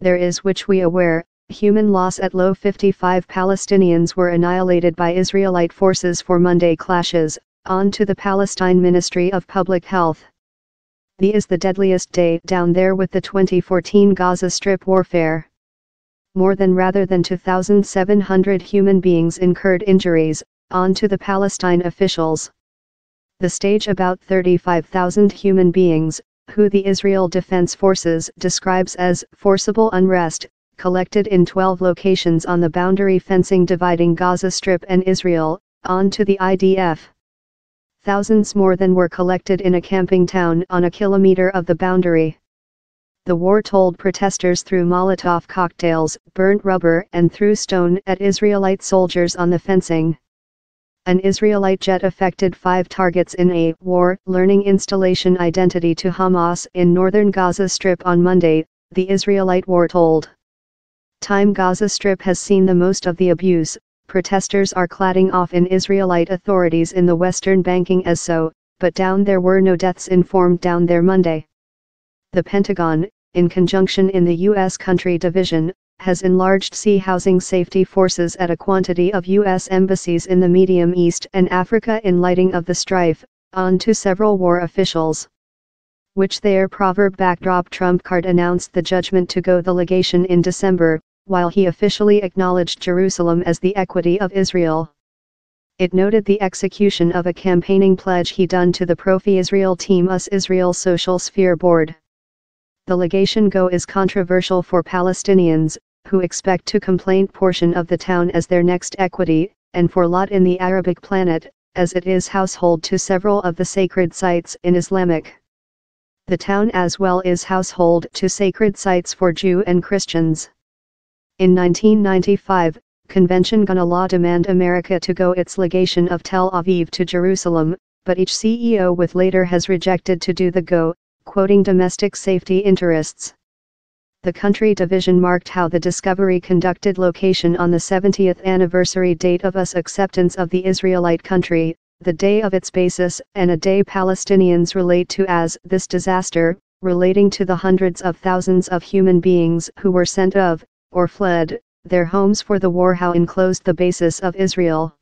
there is which we aware, human loss at low 55 Palestinians were annihilated by Israelite forces for Monday clashes, on to the Palestine Ministry of Public Health. The is the deadliest day down there with the 2014 Gaza Strip warfare. More than rather than 2,700 human beings incurred injuries, on to the Palestine officials. The stage about 35,000 human beings, who the Israel Defense Forces describes as forcible unrest, collected in 12 locations on the boundary fencing dividing Gaza Strip and Israel, on to the IDF. Thousands more than were collected in a camping town on a kilometer of the boundary. The war told protesters threw Molotov cocktails, burnt rubber and threw stone at Israelite soldiers on the fencing. An Israelite jet affected five targets in a war learning installation identity to Hamas in northern Gaza Strip on Monday, the Israelite war told time Gaza Strip has seen the most of the abuse, protesters are cladding off in Israelite authorities in the Western Banking as so, but down there were no deaths informed down there Monday. The Pentagon, in conjunction in the U.S. Country Division, has enlarged sea housing safety forces at a quantity of U.S. embassies in the Medium East and Africa in lighting of the strife, on to several war officials which their proverb backdrop Trump card announced the judgment to go the legation in December, while he officially acknowledged Jerusalem as the equity of Israel. It noted the execution of a campaigning pledge he done to the pro-Israel Team Us Israel Social Sphere Board. The legation go is controversial for Palestinians, who expect to complain portion of the town as their next equity, and for Lot in the Arabic planet, as it is household to several of the sacred sites in Islamic. The town as well is household to sacred sites for Jew and Christians. In 1995, Convention gonna law demand America to go its legation of Tel Aviv to Jerusalem, but each CEO with later has rejected to do the go, quoting domestic safety interests. The country division marked how the discovery conducted location on the 70th anniversary date of US acceptance of the Israelite country, the day of its basis and a day Palestinians relate to as this disaster, relating to the hundreds of thousands of human beings who were sent of, or fled, their homes for the war how enclosed the basis of Israel.